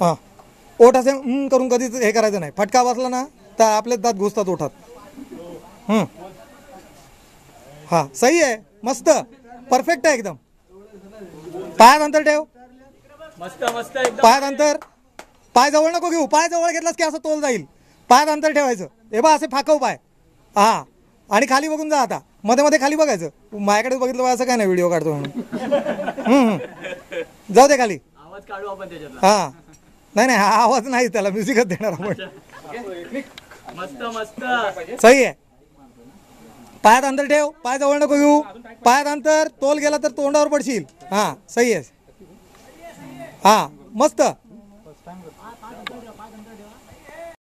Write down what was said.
हां. ओठ असे हं करून कधीच हे करायचं नाही. फटका बसला ना तर आपले दात घुसतात ओठात. हं. हां सही आहे. मस्त. परफेक्ट आहे एकदम. पायात अंतर ठेव. मस्त मस्त एकदम. पायात अंतर. पाय जवळ नको घेऊ. पाय जवळ घेतलास की असं तोल जाईल. पायात अंतर ठेवायचं. हे बा असे फाकव पाय. हां. आणि खाली बघून जा आता. मध्ये मध्ये खाली बघायचं. माझ्याकडे बघितलं बा असं काय नाही व्हिडिओ काढतो म्हणून. जाऊ दे खाली. आवाज काढू आपण हां. नाही नाही हा आवाज नाही त्याला म्युझिकच देणार आपण. सही आहे. पायात अंतर ठेव पाय जवळ नको घेऊ. पायात अंतर तोल गेला तर तोंडावर पडशील. हा सही आहे. हा मस्त.